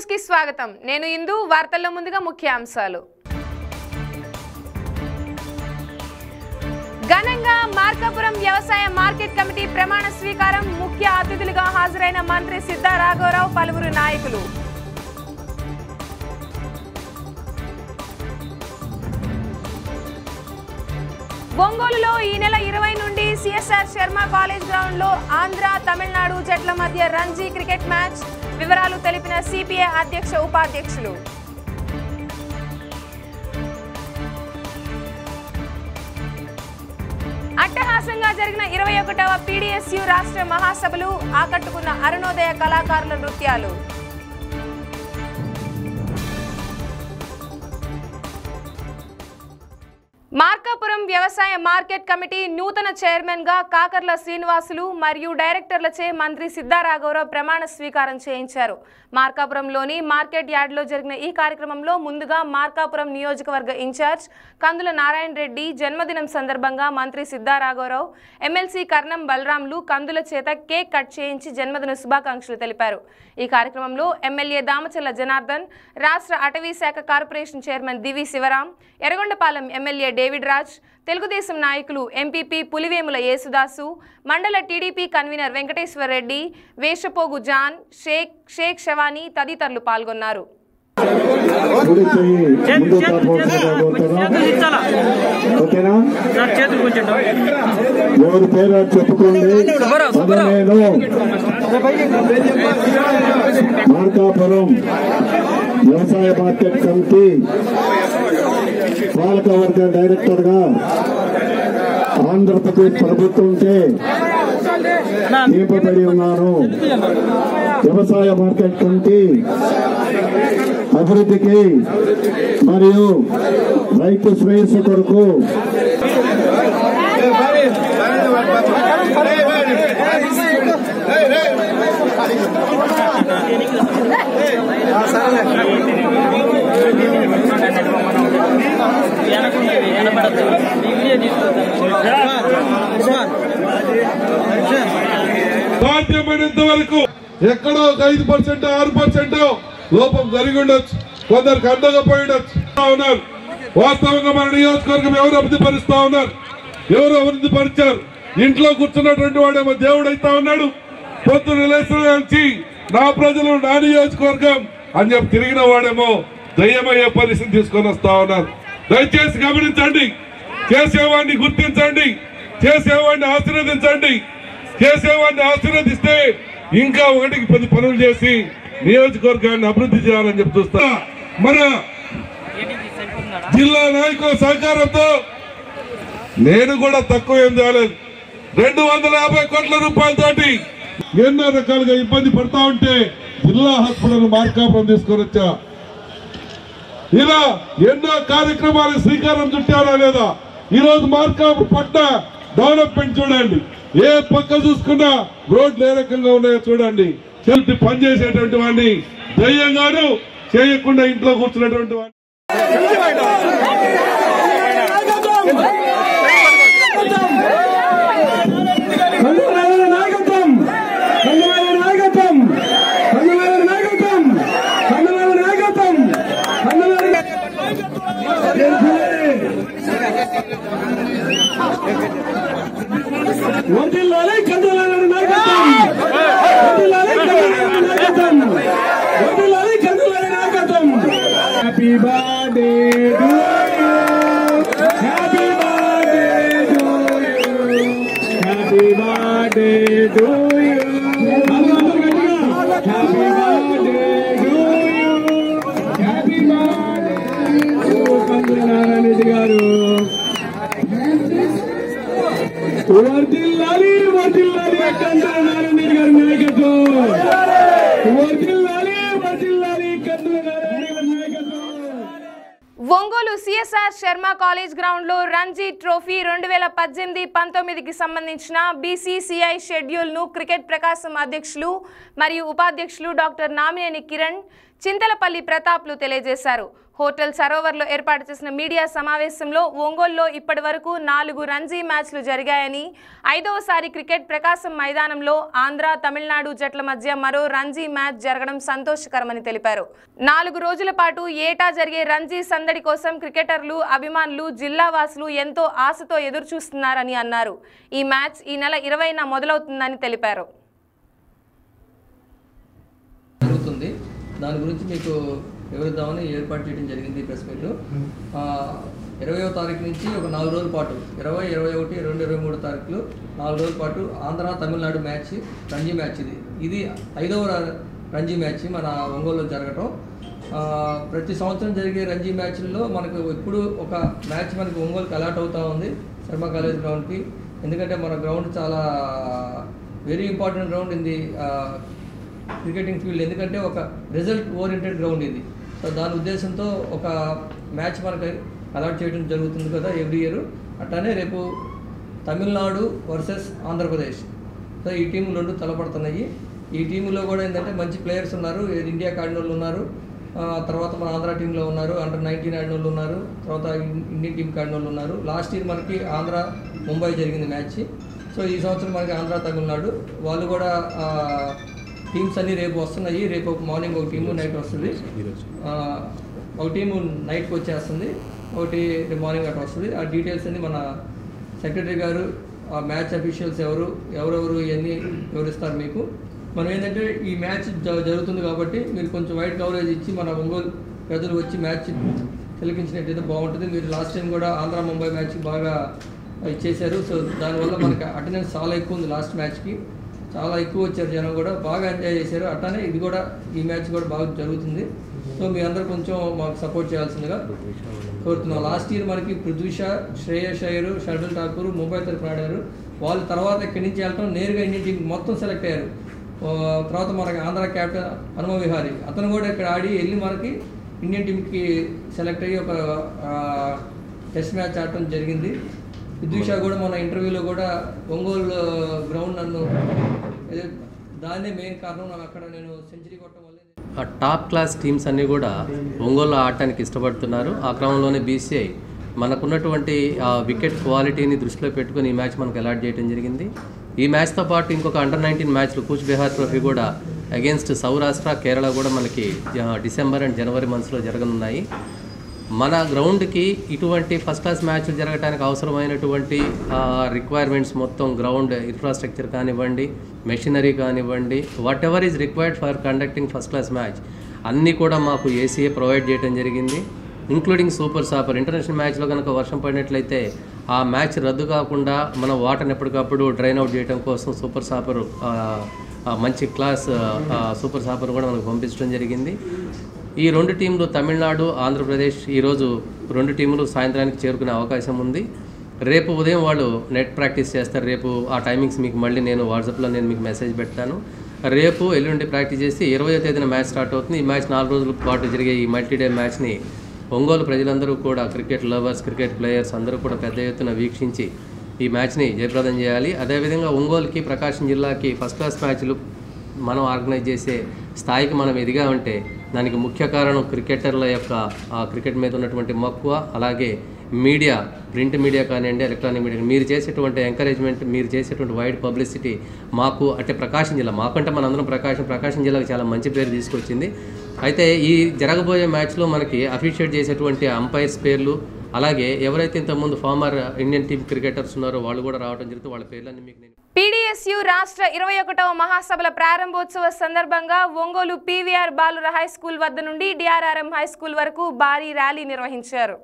న్యూస్కి స్వాగతం. నేను ఇందు వార్తల్లో ముందుగా ముఖ్యాంశాలు. ఘనంగా మార్కాపురం వ్యవసాయ మార్కెట్ కమిటీ ప్రమాణ స్వీకారం ముఖ్య అతిథులుగా హాజరైన మంత్రి సిద్ధా రాఘవరావు పలువురు నాయకులు. ఒంగోలులో ఈ నెల ఇరవై నుండి సిఎస్ఆర్ శర్మ కాలేజ్ గ్రౌండ్లో ఆంధ్ర తమిళనాడు జట్ల మధ్య రంజీ క్రికెట్ మ్యాచ్. వివరాలు తెలిపిన సిపిఐ అధ్యక్ష ఉపాధ్యక్షులు. అట్టహాసంగా జరిగిన ఇరవై ఒకటవ పీడిఎస్యు రాష్ట్ర మహాసభలు ఆకట్టుకున్న అరుణోదయ కళాకారుల నృత్యాలు. మార్కాపురం వ్యవసాయ మార్కెట్ కమిటీ నూతన చైర్మన్గా కాకర్ల శ్రీనివాసులు మరియు డైరెక్టర్లచే మంత్రి సిద్ధారాఘవరావు ప్రమాణ స్వీకారం చేయించారు. మార్కాపురంలోని మార్కెట్ యార్డ్లో జరిగిన ఈ కార్యక్రమంలో ముందుగా మార్కాపురం నియోజకవర్గ ఇన్ఛార్జ్ కందుల నారాయణ రెడ్డి జన్మదినం సందర్భంగా మంత్రి సిద్ధారాఘవరావు ఎమ్మెల్సీ కర్ణం బలరాంలు కందుల చేత కేక్ కట్ చేయించి జన్మదిన శుభాకాంక్షలు తెలిపారు. ఈ కార్యక్రమంలో ఎమ్మెల్యే దామచల్ల జనార్దన్ రాష్ట్ర అటవీ శాఖ corporation chairman Divi Sivaram Yerragondapalem MLA David Raj Telugu Desam నాయకులు ఎంపీపీ పులివేముల యేసుదాసు మండల TDP convener Venkateswara Reddy Veshapogu John Shaik Shaik Shavani తదితరులు పాల్గొన్నారు. మార్కాపురం వ్యవసాయ మార్కెట్ కమిటీ పాలకవర్గ డైరెక్టర్గా ఆంధ్రప్రదేశ్ ప్రభుత్వంకే నియమపడి ఉన్నాను. వ్యవసాయ మార్కెట్ కమిటీ అభివృద్ధికి మరియు రైతు శ్రేయస్సు కొరకు ఎక్కడో ఒక ఐదు పర్సెంట్ ఆరు పర్సెంట్ లోపం జరిగి ఉండొచ్చు. కొందరికి అందకపోయి ఉండొచ్చు. ఉన్నారు. వాస్తవంగా మన నియోజకవర్గం ఎవరు అభివృద్ధి పరుస్తా ఉన్నారు? ఎవరు అభివృద్ధి పరిచారు ఇంట్లో కూర్చున్నటువంటి వాడేమో దేవుడు అయితా ఉన్నాడు. పొద్దున లేచిన నుంచి నా ప్రజలు నా నియోజకవర్గం అని చెప్పి తిరిగిన వాడేమో దయ్యమయ్యే పరిస్థితి తీసుకొని వస్తా ఉన్నారు. దయచేసి గమనించండి. చేసేవాడిని గుర్తించండి. చేసేవాడిని ఆశీర్వదించండి. చేసేవాడిని ఆశీర్వదిస్తే ఇంకా ఒకటికి పది పనులు చేసి నియోజకవర్గాన్ని అభివృద్ధి చేయాలని చెప్పి చూస్తా. మన జిల్లా నాయకుల సహకారంతో నేను కూడా తక్కువ ఏం చేయలేదు. రెండు వందల యాభై కోట్ల రూపాయలతోటి ఎన్నో రకాలుగా ఇబ్బంది పడతా ఉంటే జిల్లా హాస్పిటల్ మార్కాపురం తీసుకొని వచ్చా. ఇలా ఎన్నో కార్యక్రమాలకు శ్రీకారం చుట్టారా లేదా? ఈరోజు మార్కాపురం పట్ల డెవలప్మెంట్ చూడండి. ఏ పక్క చూసుకున్నా రోడ్లు ఏ రకంగా ఉన్నాయో చూడండి. చెల్లి పనిచేసేటువంటి వాడిని ధైర్యంగాను చేయకుండా ఇంట్లో కూర్చున్నటువంటి వాడిని కందువాల నాయకత్వం కందువాల నాయకత్వం కందువాల నాయకత్వం కందువాల నాయకత్వం కందువాల వదిలాలి కందువాల నాయకత్వం వదిలాలి కందువాల నాయకత్వం వదిలాలి కందువాల నాయకత్వం happy birthday to you happy birthday to you happy birthday to you happy birthday to you happy birthday Narayana Reddy గారు కందుల నాయకత్వం వర్దిల్లాలి వర్దిల్లాలి కందుల నారాయణ నాయకత్వం ఒంగోలు సిఎస్ఆర్ శర్మ కాలేజ్ గ్రౌండ్లో రంజీ ట్రోఫీ రెండు వేల పద్దెనిమిది పంతొమ్మిదికి సంబంధించిన బీసీసీఐ షెడ్యూల్ను క్రికెట్ ప్రకాశం అధ్యక్షులు మరియు ఉపాధ్యక్షులు డాక్టర్ నామినేని కిరణ్ చింతలపల్లి ప్రతాప్లు తెలియజేశారు. హోటల్ సరోవర్లో ఏర్పాటు చేసిన మీడియా సమావేశంలో ఒంగోలులో ఇప్పటి వరకు నాలుగు రంజీ మ్యాచ్లు జరిగాయని ఐదవసారి క్రికెట్ ప్రకాశం మైదానంలో ఆంధ్ర తమిళనాడు జట్ల మధ్య మరో రంజీ మ్యాచ్ జరగడం సంతోషకరమని తెలిపారు. నాలుగు రోజుల పాటు ఏటా జరిగే రంజీ సందడి కోసం క్రికెటర్లు అభిమానులు జిల్లావాసులు ఎంతో ఆశతో ఎదురుచూస్తున్నారని అన్నారు. ఈ మ్యాచ్ ఈ నెల ఇరవైన మొదలవుతుందని తెలిపారు. దాని గురించి మీకు వివరిద్దామని ఏర్పాటు చేయడం జరిగింది ప్రెస్ మీట్ ఇరవయో తారీఖు నుంచి ఒక నాలుగు రోజుల పాటు ఇరవై ఇరవై ఒకటి రెండు ఇరవై మూడు తారీఖులు నాలుగు రోజుల పాటు ఆంధ్ర తమిళనాడు మ్యాచ్ రంజీ మ్యాచ్ ఇది. ఇది ఐదవ రంజీ మ్యాచ్ మన ఒంగోలులో జరగటం. ప్రతి సంవత్సరం జరిగే రంజీ మ్యాచ్ల్లో మనకు ఇప్పుడు ఒక మ్యాచ్ మనకి ఒంగోలుకి అలాట్ అవుతూ ఉంది శర్మ కాలేజ్ గ్రౌండ్కి. ఎందుకంటే మన గ్రౌండ్ చాలా very important ground in the cricketing field. ఎందుకంటే ఒక రిజల్ట్ ఓరియంటెడ్ గ్రౌండ్ ఇది. సో దాని ఉద్దేశంతో ఒక మ్యాచ్ మనకి అలాట్ చేయడం జరుగుతుంది కదా ఎవ్రీ ఇయర్. అట్లానే రేపు తమిళనాడు వర్సెస్ ఆంధ్రప్రదేశ్. సో ఈ టీములు రెండు తలపడుతున్నాయి. ఈ టీంలో కూడా ఏంటంటే మంచి ప్లేయర్స్ ఉన్నారు. ఇండియా ఆడిన వాళ్ళు ఉన్నారు తర్వాత మన ఆంధ్ర టీంలో ఉన్నారు. అండర్ నైన్టీన్ ఆడిన వాళ్ళు ఉన్నారు. తర్వాత ఇండియన్ టీం ఆడిన వాళ్ళు ఉన్నారు. లాస్ట్ ఇయర్ మనకి ఆంధ్ర ముంబై జరిగింది మ్యాచ్. సో ఈ సంవత్సరం మనకి ఆంధ్ర తమిళనాడు. వాళ్ళు కూడా టీమ్స్ అన్ని రేపు వస్తున్నాయి. రేపు ఒక మార్నింగ్ ఒక టీము నైట్ వస్తుంది. ఒక టీము నైట్కి వచ్చేస్తుంది. ఒకటి రేపు మార్నింగ్ అట్లా వస్తుంది. ఆ డీటెయిల్స్ అన్ని మన సెక్రటరీ గారు ఆ మ్యాచ్ అఫీషియల్స్ ఎవరు ఎవరెవరు ఇవన్నీ వివరిస్తారు మీకు. మనం ఏంటంటే ఈ మ్యాచ్ జ- జరుగుతుంది కాబట్టి మీరు కొంచెం వైడ్ కవరేజ్ ఇచ్చి మన ఒంగోలు ప్రజలు వచ్చి మ్యాచ్ తిలకించినట్టయితే బాగుంటుంది. మీరు లాస్ట్ టైం కూడా ఆంధ్ర ముంబై మ్యాచ్ బాగా ఇచ్చేశారు. సో దానివల్ల మనకి అటెండెన్స్ చాలా ఎక్కువ ఉంది లాస్ట్ మ్యాచ్కి. చాలా ఎక్కువ వచ్చారు జనం కూడా బాగా ఎంజాయ్ చేశారు. అట్లానే ఇది కూడా ఈ మ్యాచ్ కూడా బాగా జరుగుతుంది. సో మీ అందరూ కొంచెం మాకు సపోర్ట్ చేయాల్సిందిగా కోరుతున్నాం. లాస్ట్ ఇయర్ మనకి పృథ్వీష శ్రేయస్ అయ్యర్ షర్దుల్ ఠాకూర్ ముంబై తరఫున ఆడారు. వాళ్ళు తర్వాత ఇక్కడి నుంచి వెళ్ళటం నేరుగా ఇండియన్ టీం మొత్తం సెలెక్ట్ అయ్యారు. తర్వాత మనకి ఆంధ్ర క్యాప్టెన్ హనుమ విహారీ అతను కూడా ఇక్కడ ఆడి వెళ్ళి మనకి ఇండియన్ టీంకి సెలెక్ట్ అయ్యి ఒక టెస్ట్ మ్యాచ్ ఆడటం జరిగింది. విద్విష కూడా మన ఇంటర్వ్యూలో కూడా ఒంగోలు గ్రౌండ్ నన్ను దాన్నే మెయిన్ కారణం. నాకు అక్కడ నేను సెంచరీ కొట్టడం వల్ల ఆ టాప్ క్లాస్ టీమ్స్ అన్నీ కూడా ఒంగోలు ఆడటానికి ఇష్టపడుతున్నారు. ఆ క్రమంలోనే బీసీఐ మనకున్నటువంటి ఆ వికెట్ క్వాలిటీని దృష్టిలో పెట్టుకుని ఈ మ్యాచ్ మనకు అలాట్ చేయడం జరిగింది. ఈ మ్యాచ్తో పాటు ఇంకొక అండర్ నైన్టీన్ మ్యాచ్లు కూచ్ బెహార్ ట్రోఫీ కూడా అగేన్స్ట్ సౌరాష్ట్ర కేరళ కూడా మనకి డిసెంబర్ అండ్ జనవరి మంత్స్లో జరగనున్నాయి. మన గ్రౌండ్కి ఇటువంటి ఫస్ట్ క్లాస్ మ్యాచ్లు జరగడానికి అవసరమైనటువంటి రిక్వైర్మెంట్స్ మొత్తం గ్రౌండ్ ఇన్ఫ్రాస్ట్రక్చర్ కానివ్వండి మెషినరీ కానివ్వండి whatever is required for conducting first class match అన్నీ కూడా మాకు ఏసీఏ ప్రొవైడ్ చేయడం జరిగింది. ఇంక్లూడింగ్ సూపర్ సాపర్ ఇంటర్నేషనల్ మ్యాచ్లో కనుక వర్షం పడినట్లయితే ఆ మ్యాచ్ రద్దు కాకుండా మనం వాటర్ని ఎప్పటికప్పుడు డ్రైన్ అవుట్ చేయడం కోసం సూపర్ సాపర్ మంచి క్లాస్ సూపర్ సాపర్ కూడా మనకు పంపించడం జరిగింది. ఈ రెండు టీంలు తమిళనాడు ఆంధ్రప్రదేశ్ ఈరోజు రెండు టీములు సాయంత్రానికి చేరుకునే అవకాశం ఉంది. రేపు ఉదయం వాళ్ళు నెట్ ప్రాక్టీస్ చేస్తారు. రేపు ఆ టైమింగ్స్ మీకు మళ్ళీ నేను వాట్సాప్లో నేను మీకు మెసేజ్ పెడతాను. రేపు ఎల్లుండి ప్రాక్టీస్ చేసి ఇరవయో తేదీన మ్యాచ్ స్టార్ట్ అవుతుంది. ఈ మ్యాచ్ నాలుగు రోజుల పాటు జరిగే ఈ మల్టీడే మ్యాచ్ని ఒంగోలు ప్రజలందరూ కూడా క్రికెట్ లవర్స్ క్రికెట్ ప్లేయర్స్ అందరూ కూడా పెద్ద ఎత్తున వీక్షించి ఈ మ్యాచ్ని జయప్రదం చేయాలి. అదేవిధంగా ఒంగోలుకి ప్రకాశం జిల్లాకి ఫస్ట్ క్లాస్ మ్యాచ్లు మనం ఆర్గనైజ్ చేసే స్థాయికి మనం ఎదిగా ఉంటే దానికి ముఖ్య కారణం క్రికెటర్ల యొక్క ఆ క్రికెట్ మీద ఉన్నటువంటి మక్కువ అలాగే మీడియా ప్రింట్ మీడియా కానివ్వండి ఎలక్ట్రానిక్ మీడియా. మీరు చేసేటువంటి ఎంకరేజ్మెంట్ మీరు చేసేటువంటి వైడ్ పబ్లిసిటీ మాకు అంటే ప్రకాశం జిల్లా మాకంటే మనందరం ప్రకాశం ప్రకాశం జిల్లాకు చాలా మంచి పేరు తీసుకొచ్చింది. అయితే ఈ జరగబోయే మ్యాచ్లో మనకి అఫీషియేట్ చేసేటువంటి అంపైర్స్ పేర్లు అలాగే ఎవరైతే ఇంతకుముందు ఫార్మర్ ఇండియన్ టీమ్ క్రికెటర్స్ ఉన్నారో వాళ్ళు కూడా రావడం జరుగుతుంది వాళ్ళ పేర్లన్నీ మీకు నేను పీడీఎస్యు రాష్ట్ర ఇరవై ఒకటవ మహాసభల ప్రారంభోత్సవ సందర్భంగా ఒంగోలు పీవీఆర్ బాలుర హై స్కూల్ వద్ద నుండి డిఆర్ఆర్ఎం హై స్కూల్ వరకు భారీ ర్యాలీ నిర్వహించారు.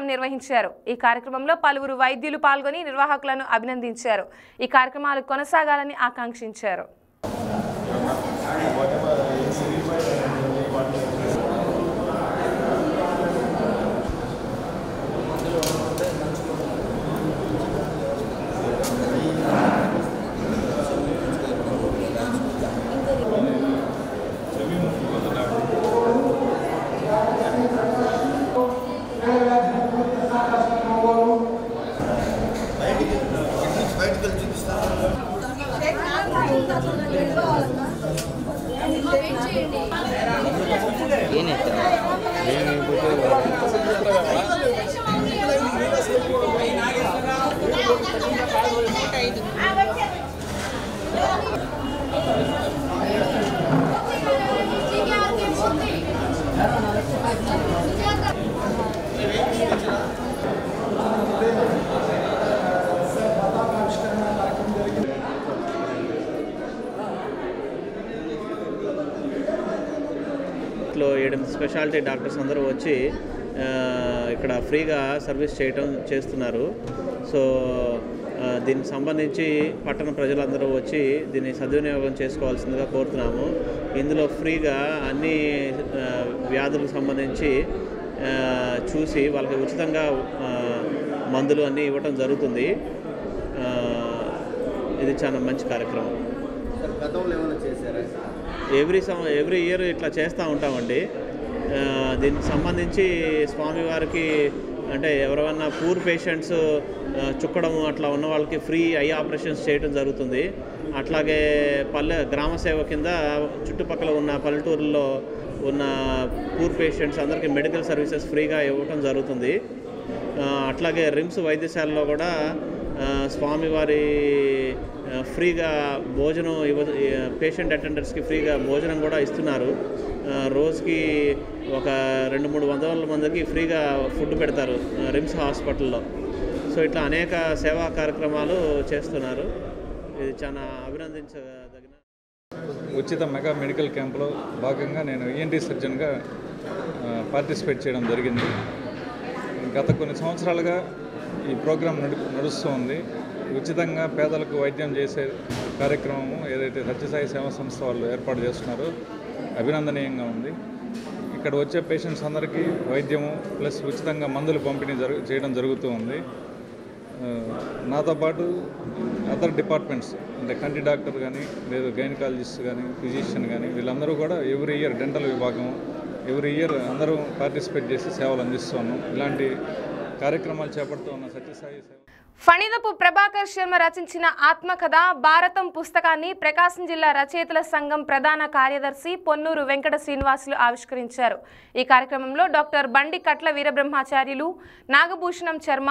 ప్రోగ్రాం నిర్వహించారు. ఈ కార్యక్రమంలో పలువురు వైద్యులు పాల్గొని నిర్వాహకులను అభినందించారు. ఈ కార్యక్రమాలు కొనసాగాలని ఆకాంక్షించారు లో ఏడెనిమిది స్పెషాలిటీ డాక్టర్స్ అందరూ వచ్చి ఇక్కడ ఫ్రీగా సర్వీస్ చేయటం చేస్తున్నారు. సో దీనికి సంబంధించి పట్టణ ప్రజలందరూ వచ్చి దీన్ని సద్వినియోగం చేసుకోవాల్సిందిగా కోరుతున్నాము. ఇందులో ఫ్రీగా అన్ని వ్యాధులకు సంబంధించి చూసి వాళ్ళకి ఉచితంగా మందులు అన్నీ ఇవ్వటం జరుగుతుంది. ఇది చాలా మంచి కార్యక్రమం. ఎవ్రీ సం ఎవ్రీ ఇయర్ ఇట్లా చేస్తూ ఉంటామండి. దీనికి సంబంధించి స్వామివారికి అంటే ఎవరైనా పూర్ పేషెంట్స్ చుక్కడం అట్లా ఉన్న వాళ్ళకి ఫ్రీ ఐ ఆపరేషన్స్ చేయడం జరుగుతుంది. అట్లాగే పల్లె గ్రామ సేవ కింద చుట్టుపక్కల ఉన్న పల్లెటూరుల్లో ఉన్న పూర్ పేషెంట్స్ అందరికీ మెడికల్ సర్వీసెస్ ఫ్రీగా ఇవ్వటం జరుగుతుంది. అట్లాగే రిమ్స్ వైద్యశాలలో కూడా స్వామివారి ఫ్రీగా భోజనం ఇవ్వ పేషెంట్ అటెండర్స్కి ఫ్రీగా భోజనం కూడా ఇస్తున్నారు. రోజుకి ఒక రెండు మూడు వందల మందికి ఫ్రీగా ఫుడ్ పెడతారు రిమ్స్ హాస్పిటల్లో. సో ఇట్లా అనేక సేవా కార్యక్రమాలు చేస్తున్నారు. ఇది చాలా అభినందించదగిన ఉచిత మెగా మెడికల్ క్యాంప్లో భాగంగా నేను ఈఎన్టీ సర్జన్గా పార్టిసిపేట్ చేయడం జరిగింది. గత కొన్ని సంవత్సరాలుగా ఈ ప్రోగ్రాం నడు నడుస్తుంది. ఉచితంగా పేదలకు వైద్యం చేసే కార్యక్రమం ఏదైతే సత్యసాయి సేవా సంస్థ వాళ్ళు ఏర్పాటు చేస్తున్నారో అభినందనీయంగా ఉంది. ఇక్కడ వచ్చే పేషెంట్స్ అందరికీ వైద్యము ప్లస్ ఉచితంగా మందులు పంపిణీ జరుగు చేయడం జరుగుతూ ఉంది. నాతో పాటు అదర్ డిపార్ట్మెంట్స్ అంటే కంటి డాక్టర్ కానీ లేదు గైనకాలజిస్ట్ కానీ ఫిజిషియన్ కానీ వీళ్ళందరూ కూడా ఎవ్రీ ఇయర్ డెంటల్ విభాగం ఎవ్రీ ఇయర్ అందరూ పార్టిసిపేట్ చేసి సేవలు అందిస్తున్నాం. ఇలాంటి కార్యక్రమాలు చేపడుతూ ఉన్న సత్యసాయి ఫణిదపు ప్రభాకర్ శర్మ రచించిన ఆత్మకథ భారతం పుస్తకాన్ని ప్రకాశం జిల్లా రచయితల సంఘం ప్రధాన కార్యదర్శి పొన్నూరు వెంకట శ్రీనివాసులు ఆవిష్కరించారు. ఈ కార్యక్రమంలో డాక్టర్ బండి కట్ల వీరబ్రహ్మాచార్యులు నాగభూషణం శర్మ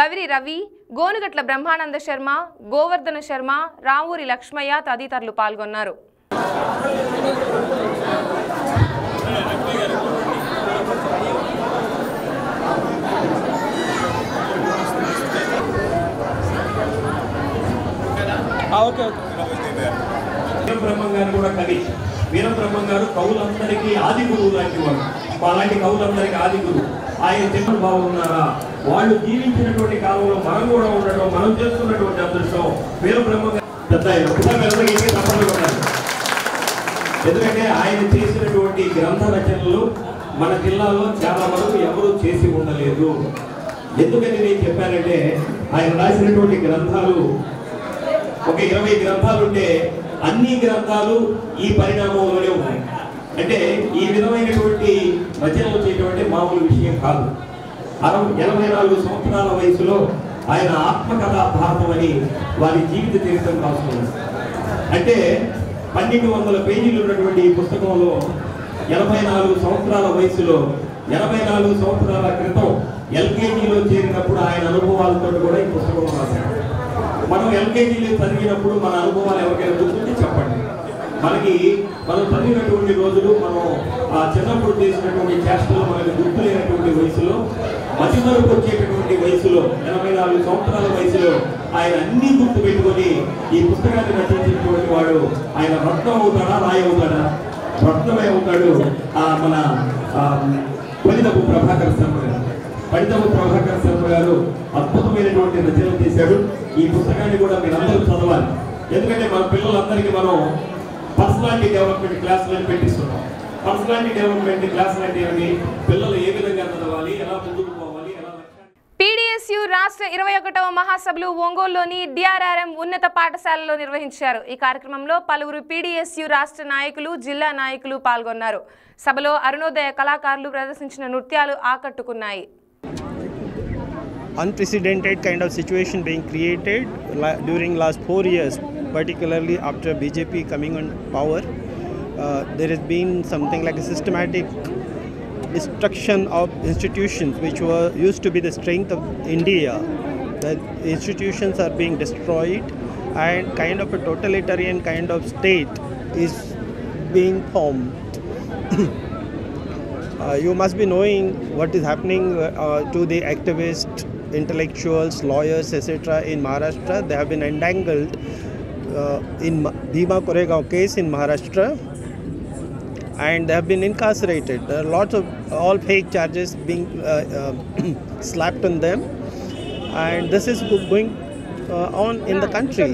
బవిరి రవి గోనుగట్ల బ్రహ్మానంద శర్మ గోవర్ధన శర్మ రావూరి లక్ష్మయ్య తదితరులు పాల్గొన్నారు. వీరబ్రహ్మం గారు కూడా కవి. వీరబ్రహ్మం గారు కవులందరికీ ఆది గురువు లాంటి వాడు అలాంటి కవులందరికీ ఆది గురువు. ఆయన చెప్పిన భావం ఉన్నారా? వాళ్ళు జీవించినటువంటి కాలంలో మనం కూడా ఉండటం మనం చేస్తున్నటువంటి అదృష్టం వీరబ్రహ్మం గారు. పెద్ద ఆయన ఎందుకంటే ఆయన చేసినటువంటి గ్రంథ రచనలు మన జిల్లాలో చాలా వరకు ఎవరూ చేసి ఉండలేదు. ఎందుకని నేను చెప్పానంటే ఆయన రాసినటువంటి గ్రంథాలు ఒక ఇరవై గ్రంథాలు ఉంటే అన్ని గ్రంథాలు ఈ పరిణామంలోనే ఉన్నాయి. అంటే ఈ విధమైనటువంటి రచనలు వచ్చేటువంటి మామూలు విషయం కాదు. అరవై ఎనభై నాలుగు సంవత్సరాల వయసులో ఆయన ఆత్మకథా భారతం అని వారి జీవిత చరిత్ర రాసుకున్నారు. అంటే పన్నెండు వందల పేజీలు ఉన్నటువంటి ఈ పుస్తకంలో ఎనభై నాలుగు సంవత్సరాల వయసులో ఎనభై నాలుగు సంవత్సరాల క్రితం ఎల్కేజీలో చేరినప్పుడు ఆయన అనుభవాలతో కూడా ఈ పుస్తకం రాశారు. మనం ఎల్కేజీలో చదివినప్పుడు మన అనుభవాలు ఎవరికైనా గుర్తుంటే చెప్పండి. మనకి మనం చదివినటువంటి రోజులు మనం ఆ చిన్నప్పుడు చేసినటువంటి చేష్టలు మనకి గుర్తులేనటువంటి వయసులో మధ్యమరకు వచ్చేటటువంటి వయసులో ఎనభై నాలుగు సంవత్సరాల వయసులో ఆయన అన్ని గుర్తు పెట్టుకొని ఈ పుస్తకాన్ని రచించినటువంటి వాడు ఆయన రత్నం అవుతాడా రాయి అవుతాడా? రత్నమే అవుతాడు ఆ మన ఆ, ప్రభాకర్ శర్మ గారు. పనిదపు ప్రభాకర్ శర్మ గారు అద్భుతమైనటువంటి రచనలు చేశాడు ఈ పుస్తకాన్ని కూడా మీరందరూ చదవాలి. ఎందుకంటే మన పిల్లలందరికీ మనం పర్సనాలిటీ డెవలప్మెంట్ క్లాసులను పెట్టిస్తున్నాం. పర్సనాలిటీ డెవలప్మెంట్ క్లాసులు అంటే ఏమిటి? పిల్లలు ఏ విధంగా చదవాలి? ఎలా ముందుకు పోవాలి? ఎలా పీడీఎస్యు రాష్ట్ర ఇరవై ఒకటవ మహాసభలు ఒంగోలులోని డిఆర్ఆర్ఎం ఉన్నత పాఠశాలలో నిర్వహించారు. ఈ కార్యక్రమంలో పలువురు పీడీఎస్యు రాష్ట్ర నాయకులు జిల్లా నాయకులు పాల్గొన్నారు. సభలో అరుణోదయ కళాకారులు ప్రదర్శించిన నృత్యాలు ఆకట్టుకున్నాయి. Unprecedented kind of situation being created during last four years, particularly after BJP coming on power. Uh, there has been something like a systematic destruction of institutions which were used to be the strength of India. The institutions are being destroyed, and kind of a totalitarian kind of state is being formed. Uh, you must be knowing what is happening uh, to the activists, intellectuals, lawyers, etc. in Maharashtra. They have been entangled uh, in Ma- Bhima Koregaon case in Maharashtra and they have been incarcerated. There are lots of all fake charges being uh, uh, slapped on them and this is go- going uh, on in the country.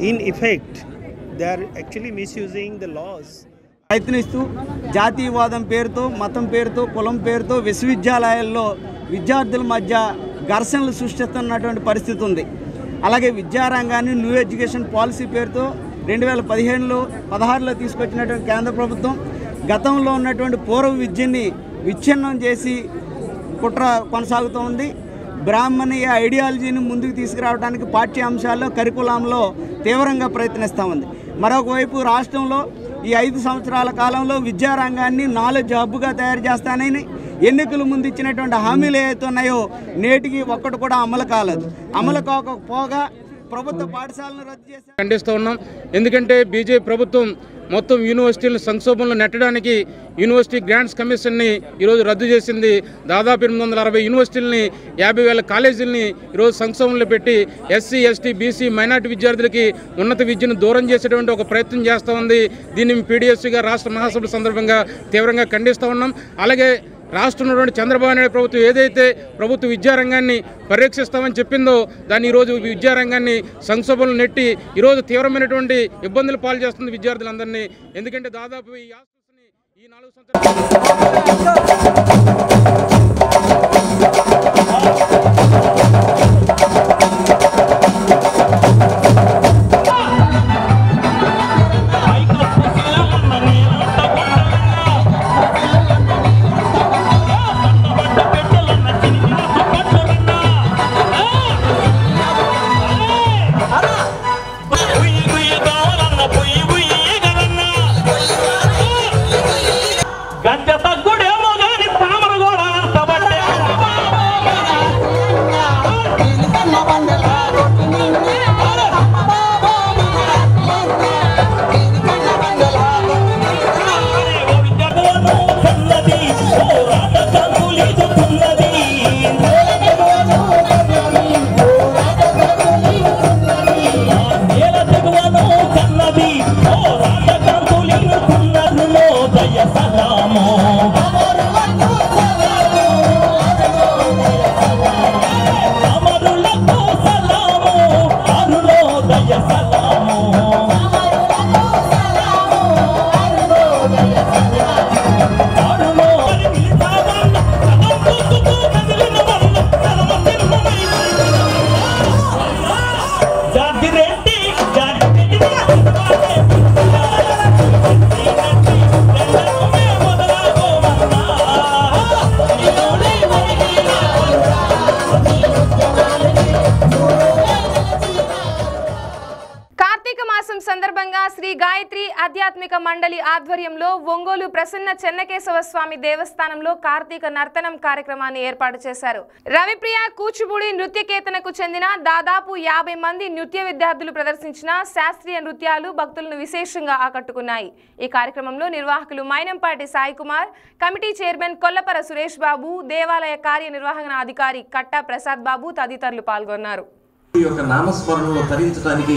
In effect, they are actually misusing the laws. ప్రయత్నిస్తూ జాతీయవాదం పేరుతో మతం పేరుతో కులం పేరుతో విశ్వవిద్యాలయాల్లో విద్యార్థుల మధ్య ఘర్షణలు సృష్టిస్తున్నటువంటి పరిస్థితి ఉంది. అలాగే విద్యారంగాన్ని న్యూ ఎడ్యుకేషన్ పాలసీ పేరుతో రెండు వేల పదిహేనులో పదహారులో తీసుకొచ్చినటువంటి కేంద్ర ప్రభుత్వం గతంలో ఉన్నటువంటి పూర్వ విద్యని విచ్ఛిన్నం చేసి కుట్ర కొనసాగుతూ ఉంది. బ్రాహ్మణీయ ఐడియాలజీని ముందుకు తీసుకురావడానికి పాఠ్యాంశాల్లో కరికులంలో తీవ్రంగా ప్రయత్నిస్తూ ఉంది. మరొకవైపు రాష్ట్రంలో ఈ ఐదు సంవత్సరాల కాలంలో విద్యారంగాన్ని నాలుగు జాబ్గా తయారు చేస్తానని ఎన్నికల ముందు ఇచ్చినటువంటి హామీలు ఏవైతే ఉన్నాయో నేటికి ఒక్కటి కూడా అమలు కాలేదు. అమలు కాకపోగా ప్రభుత్వ పాఠశాలను రద్దు చేసి ఖండిస్తూ ఉన్నాం. ఎందుకంటే బీజేపీ ప్రభుత్వం మొత్తం యూనివర్సిటీలను సంక్షోభంలో నెట్టడానికి యూనివర్సిటీ గ్రాంట్స్ కమిషన్ని ఈరోజు రద్దు చేసింది. దాదాపు ఎనిమిది వందల అరవై యూనివర్సిటీలని యాభై వేల కాలేజీలని ఈరోజు సంక్షోభంలో పెట్టి ఎస్సీ ఎస్టీ బీసీ మైనార్టీ విద్యార్థులకి ఉన్నత విద్యను దూరం చేసేటువంటి ఒక ప్రయత్నం చేస్తూ ఉంది. దీన్ని పీడిఎస్సీగా రాష్ట్ర మహాసభల సందర్భంగా తీవ్రంగా ఖండిస్తూ ఉన్నాం. అలాగే రాష్ట్రంలో ఉన్నటువంటి చంద్రబాబు నాయుడు ప్రభుత్వం ఏదైతే ప్రభుత్వ విద్యారంగాన్ని పరిరక్షిస్తామని చెప్పిందో దాన్ని ఈరోజు విద్యారంగాన్ని సంక్షోభంలో నెట్టి ఈరోజు తీవ్రమైనటువంటి ఇబ్బందులు పాలు చేస్తుంది విద్యార్థులందరినీ. ఎందుకంటే దాదాపు ఈ ఈ నాలుగు సంవత్సరాలు చెన్నకేశవ స్వామి దేవస్థానంలో కార్తీక నర్తనం కార్యక్రమాన్ని ఏర్పాటు చేశారు. రవిప్రియ కూచిపూడి నృత్యకేతనకు చెందిన దాదాపు యాభై మంది నృత్య విద్యార్థులు ప్రదర్శించిన శాస్త్రీయ నృత్యాలు భక్తులను విశేషంగా ఆకట్టుకున్నాయి. ఈ కార్యక్రమంలో నిర్వాహకులు మైనంపాటి సాయి కుమార్ కమిటీ చైర్మన్ కొల్లపర సురేష్ బాబు దేవాలయ కార్యనిర్వహణ అధికారి కట్టా ప్రసాద్ బాబు తదితరులు పాల్గొన్నారు. ఈ యొక్క నామస్మరణలో తరించడానికి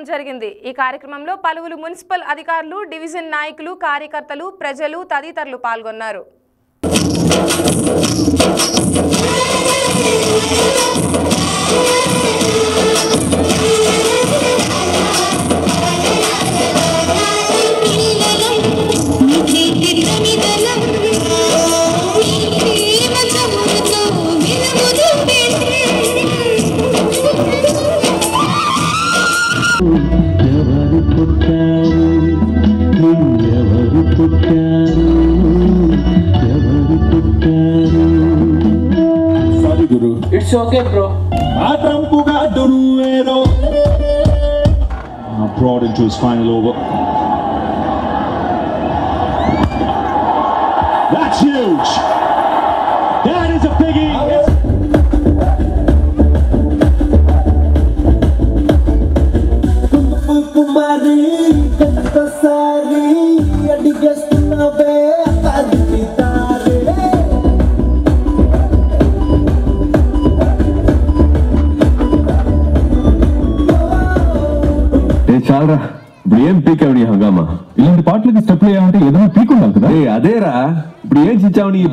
కార్యక్రమం జరిగింది. ఈ కార్యక్రమంలో పలువురు మున్సిపల్ అధికారులు డివిజన్ నాయకులు కార్యకర్తలు ప్రజలు తదితరులు పాల్గొన్నారు. Okay, bro. Brought into his final over.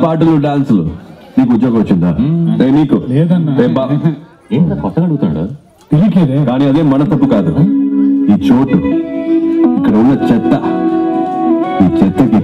పాటలు డాన్సులు. నీకు ఉద్యోగం వచ్చిందా? నీకు? ఏంటో కొత్తగా అడుగుతాడు కానీ అదే మన తప్పు కాదు. ఈ చోటు ఇక్కడ ఉన్న చెత్త ఈ చెత్తకి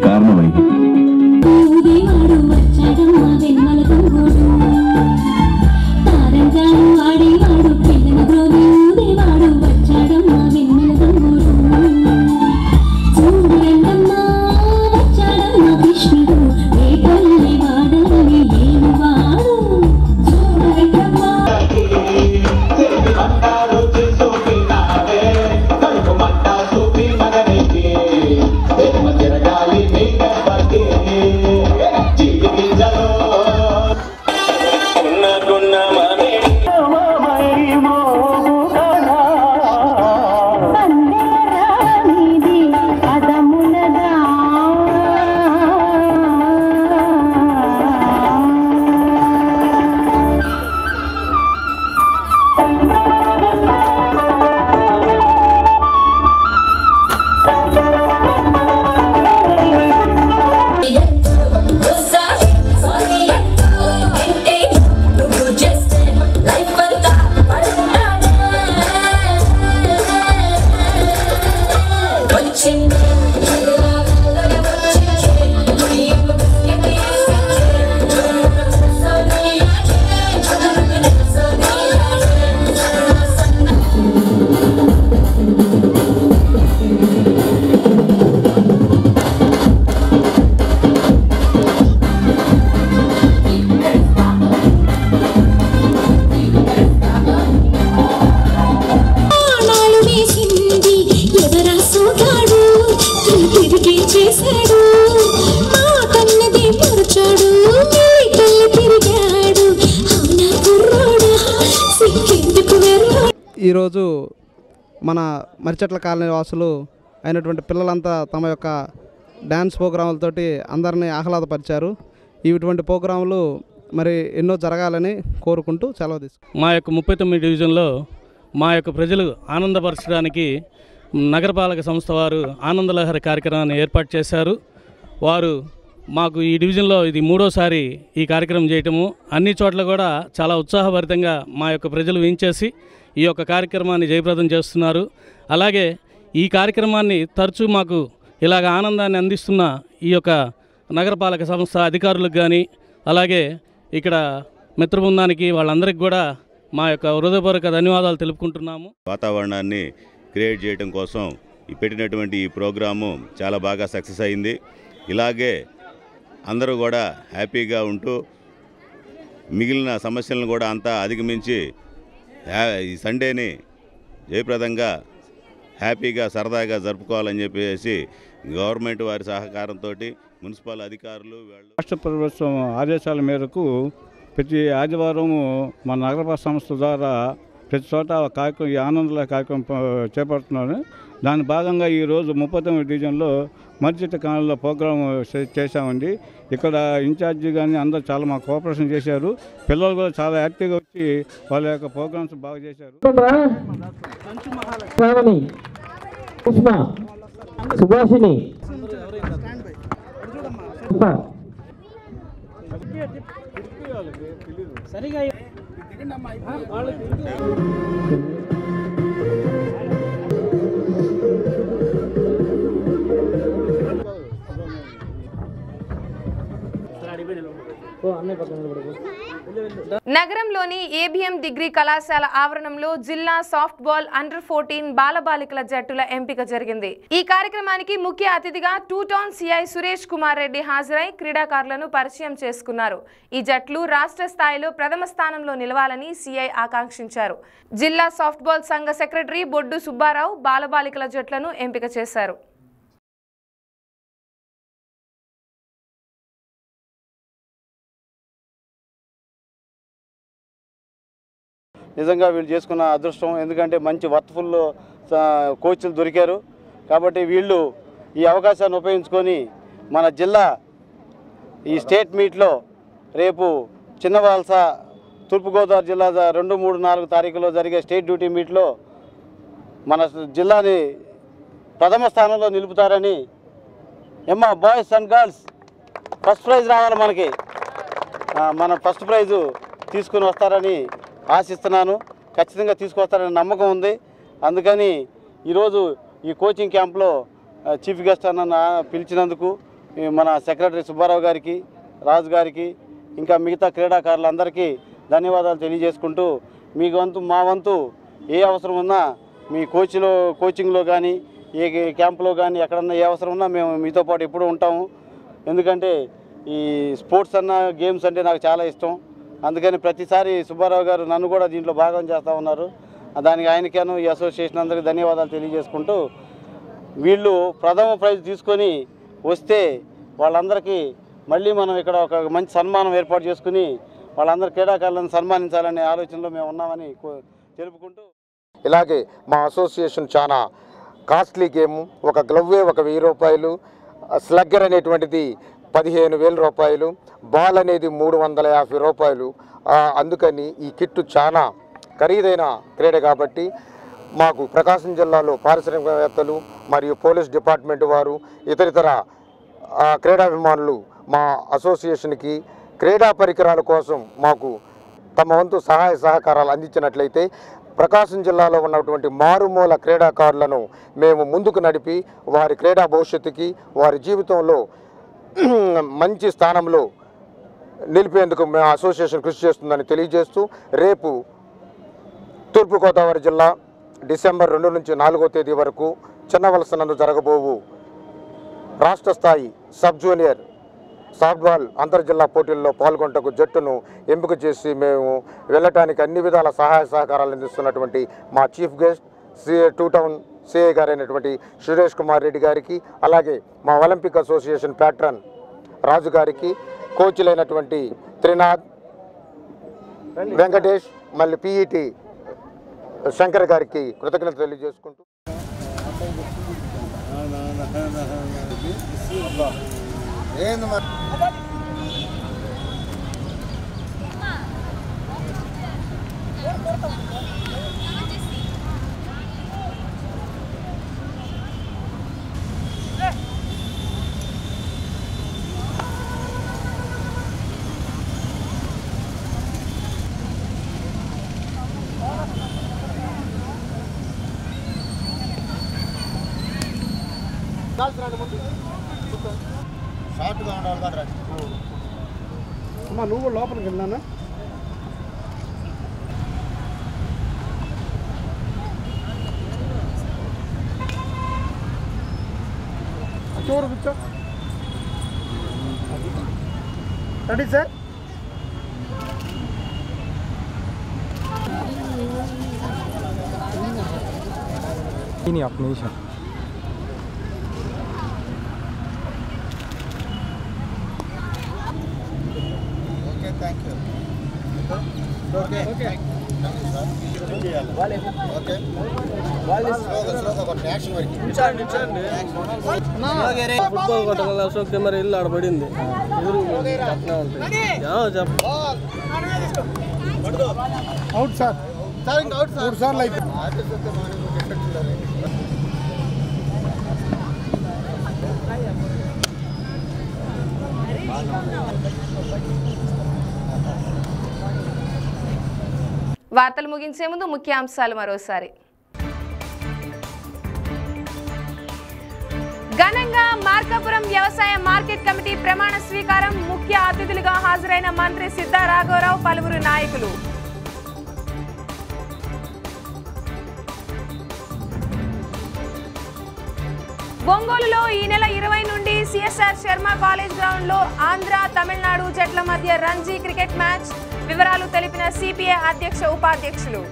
ముచ్చట్ల కాలనీ వాసులు అయినటువంటి పిల్లలంతా తమ యొక్క డ్యాన్స్ ప్రోగ్రాములతోటి అందరినీ ఆహ్లాదపరిచారు. ఇటువంటి ప్రోగ్రాములు మరి ఎన్నో జరగాలని కోరుకుంటూ సెలవు తీసుకు మా యొక్క ముప్పై తొమ్మిది డివిజన్లో మా యొక్క ప్రజలు ఆనందపరచడానికి నగరపాలక సంస్థ వారు ఆనందలహరి కార్యక్రమాన్ని ఏర్పాటు చేశారు. వారు మాకు ఈ డివిజన్లో ఇది మూడోసారి ఈ కార్యక్రమం చేయటము. అన్ని చోట్ల కూడా చాలా ఉత్సాహభరితంగా మా యొక్క ప్రజలు వేయించేసి ఈ యొక్క కార్యక్రమాన్ని జయప్రదం చేస్తున్నారు. అలాగే ఈ కార్యక్రమాన్ని తరచూ మాకు ఇలాగ ఆనందాన్ని అందిస్తున్న ఈ యొక్క నగరపాలక సంస్థ అధికారులకు కానీ అలాగే ఇక్కడ మిత్ర బృందానికి వాళ్ళందరికీ కూడా మా యొక్క హృదయపూర్వక ధన్యవాదాలు తెలుపుకుంటున్నాము. వాతావరణాన్ని క్రియేట్ చేయడం కోసం ఈ పెట్టినటువంటి ఈ ప్రోగ్రాము చాలా బాగా సక్సెస్ అయింది. ఇలాగే అందరూ కూడా హ్యాపీగా ఉంటూ మిగిలిన సమస్యలను కూడా అంతా అధిగమించి ఈ సండేని జయప్రదంగా హ్యాపీగా సరదాగా జరుపుకోవాలని చెప్పేసి గవర్నమెంట్ వారి సహకారంతో మున్సిపల్ అధికారులు రాష్ట్ర ప్రభుత్వం ఆదేశాల మేరకు ప్రతి ఆదివారం మన నగరపాల సంస్థ ద్వారా ప్రతి చోట కార్యక్రమం ఈ ఆనందల కార్యక్రమం చేపడుతున్నాను. దాని భాగంగా ఈరోజు ముప్పై తొమ్మిది డివిజన్లో మర్చిట కాలంలో ప్రోగ్రాం చేశామండి. ఇక్కడ ఇన్ఛార్జి కానీ అందరూ చాలా మా కోఆపరేషన్ చేశారు. పిల్లలు కూడా చాలా యాక్టివ్గా వచ్చి వాళ్ళ యొక్క ప్రోగ్రామ్స్ బాగా చేశారు. సుభాషిణి పుష్ప. నగరంలోని ఏబిఎం డిగ్రీ కళాశాల ఆవరణంలో జిల్లా సాఫ్ట్ బాల్ అండర్ ఫోర్టీన్ బాలబాలికల జట్టుల ఎంపిక జరిగింది. ఈ కార్యక్రమానికి ముఖ్య అతిథిగా two town CI Suresh Kumar Reddy హాజరై క్రీడాకారులను పరిచయం చేసుకున్నారు. ఈ జట్లు రాష్ట్ర స్థాయిలో ప్రథమ స్థానంలో నిలవాలని సిఐ ఆకాంక్షించారు. జిల్లా సాఫ్ట్ బాల్ సంఘ సెక్రటరీ బొడ్డు సుబ్బారావు బాలబాలికల జట్లను ఎంపిక చేశారు. నిజంగా వీళ్ళు చేసుకున్న అదృష్టం. ఎందుకంటే మంచి వర్త్ఫుల్ కోచ్లు దొరికారు. కాబట్టి వీళ్ళు ఈ అవకాశాన్ని ఉపయోగించుకొని మన జిల్లా ఈ స్టేట్ మీట్లో రేపు చిన్నవాల్స తూర్పుగోదావరి జిల్లా రెండు మూడు నాలుగు తారీఖులో జరిగే స్టేట్ డ్యూటీ మీట్లో మన జిల్లాని ప్రథమ స్థానంలో నిలుపుతారని ఎమ్మా boys and girls first prize రావాలి మనకి. మన ఫస్ట్ ప్రైజు తీసుకుని వస్తారని ఆశిస్తున్నాను. ఖచ్చితంగా తీసుకొస్తారని నమ్మకం ఉంది. అందుకని ఈరోజు ఈ కోచింగ్ క్యాంప్లో చీఫ్ గెస్ట్ అన్న పిలిచినందుకు మన సెక్రటరీ సుబ్బారావు గారికి రాజు గారికి ఇంకా మిగతా క్రీడాకారులందరికీ ధన్యవాదాలు తెలియజేసుకుంటూ మీ వంతు మా వంతు ఏ అవసరం ఉన్నా మీ కోచ్లో కోచింగ్లో కానీ ఏ క్యాంప్లో కానీ ఎక్కడన్నా ఏ అవసరం ఉన్నా మేము మీతో పాటు ఎప్పుడూ ఉంటాము. ఎందుకంటే ఈ స్పోర్ట్స్ అన్న గేమ్స్ అంటే నాకు చాలా ఇష్టం. అందుకని ప్రతిసారి సుబ్బారావు గారు నన్ను కూడా దీంట్లో భాగం చేస్తూ ఉన్నారు. దానికి ఆయనకేను ఈ అసోసియేషన్ అందరికీ ధన్యవాదాలు తెలియజేసుకుంటూ వీళ్ళు ప్రథమ ప్రైజ్ తీసుకొని వస్తే వాళ్ళందరికీ మళ్ళీ మనం ఇక్కడ ఒక మంచి సన్మానం ఏర్పాటు చేసుకుని వాళ్ళందరి క్రీడాకారులను సన్మానించాలనే ఆలోచనలో మేము ఉన్నామని తెలుపుకుంటూ ఇలాగే మా అసోసియేషన్ చాలా కాస్ట్లీ గేమ్ ఒక గ్లవ్వే ఒక వెయ్యి రూపాయలు స్లగ్గర్ అనేటువంటిది పదిహేను వేల రూపాయలు బాల్ అనేది మూడు వందల యాభై రూపాయలు. అందుకని ఈ కిట్టు చాలా ఖరీదైన క్రీడ కాబట్టి మాకు ప్రకాశం జిల్లాలో పారిశ్రామికవేత్తలు మరియు పోలీస్ డిపార్ట్మెంట్ వారు ఇతరితర క్రీడాభిమానులు మా అసోసియేషన్కి క్రీడా పరికరాల కోసం మాకు తమ వంతు సహాయ సహకారాలు అందించినట్లయితే ప్రకాశం జిల్లాలో ఉన్నటువంటి మారుమూల క్రీడాకారులను మేము ముందుకు నడిపి వారి క్రీడా భవిష్యత్తుకి వారి జీవితంలో మంచి స్థానంలో నిలిపేందుకు మా అసోసియేషన్ కృషి చేస్తుందని తెలియజేస్తూ రేపు తూర్పుగోదావరి జిల్లా డిసెంబర్ రెండు నుంచి నాలుగో తేదీ వరకు చిన్నవలసనందు జరగబోవు రాష్ట్ర స్థాయి సబ్ జూనియర్ సాఫ్ట్బాల్ అంతర్జిల్లా పోటీల్లో పాల్గొంటకు జట్టును ఎంపిక చేసి మేము వెళ్ళటానికి అన్ని విధాల సహాయ సహకారాలు అందిస్తున్నటువంటి మా chief guest C two town CI గారైనటువంటి Suresh Kumar Reddy గారికి అలాగే మా ఒలింపిక్ అసోసియేషన్ ప్యాట్రన్ రాజు గారికి కోచ్లైనటువంటి త్రినాథ్ వెంకటేష్ మళ్ళీ పిఈటి శంకర్ గారికి కృతజ్ఞత తెలియజేసుకుంటూ కాల్సి రండి ముందు షార్ట్గా ఉండేవాళ్ళు కాదు రండి అమ్మా నువ్వు లోపలికి వెళ్ళానా చూడు కూర్చో ready sir Ini aku Malaysia. Football కొట్టగల Ashok camera ఇల్లు ఆడబడింది. ఉంటుంది చెప్ప. Out sir. సార్ ఇంకా అవుట్ సార్. మూడు సార్లు అయిపోయింది వార్తలు ముగించే ముందు ముఖ్యాంశాలు మరోసారి. ఘనంగా మార్కాపురం వ్యవసాయ మార్కెట్ కమిటీ ప్రమాణ స్వీకారం ముఖ్య అతిథులుగా హాజరైన మంత్రి సిద్ధా రాఘవరావు పలువురు నాయకులు. ఒంగోలులో ఈ నెల ఇరవై నుండి సిఎస్ఆర్ శర్మ కాలేజ్ గ్రౌండ్లో ఆంధ్ర తమిళనాడు జట్ల మధ్య రంజీ క్రికెట్ మ్యాచ్. వివరాలు తెలిపిన సిపిఐ అధ్యక్ష ఉపాధ్యక్షులు.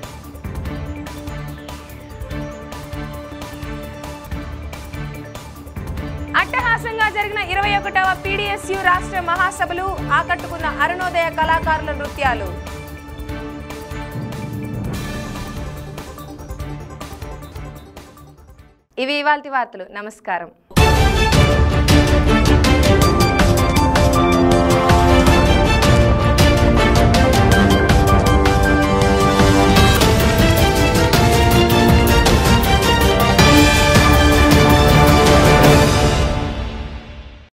రాష్ట్రంగా జరిగిన ఇరవై ఒకటవ పీడిఎస్యు రాష్ట్ర మహాసభలు ఆకట్టుకున్న అరుణోదయ కళాకారుల నృత్యాలు. ఇవి ఇవాల్టి వార్తలు. నమస్కారం.